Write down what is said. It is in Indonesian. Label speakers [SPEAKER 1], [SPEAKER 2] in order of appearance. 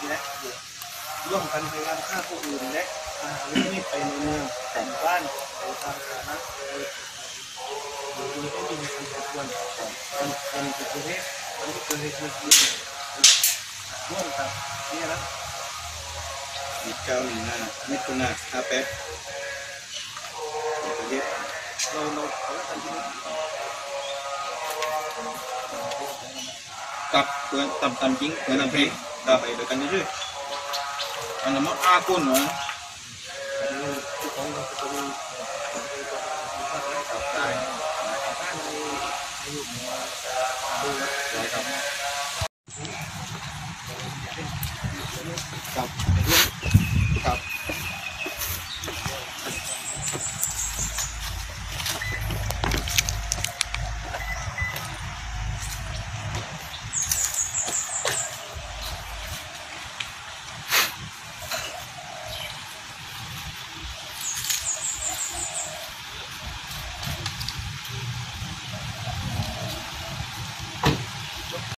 [SPEAKER 1] direktur belum kan dengan satu indeks nah ini pengennya tempan tentang karena ini kan juga kesatuan dan dan kekiri dan kekiri kekiri buat tak ini lah
[SPEAKER 2] Nikau Nina, ini pernah apa? Jadi,
[SPEAKER 1] kalau mau kalau tadi
[SPEAKER 2] tập tập tầm chính của năm hai kita baikan aja anda mau aku no Cup, cup.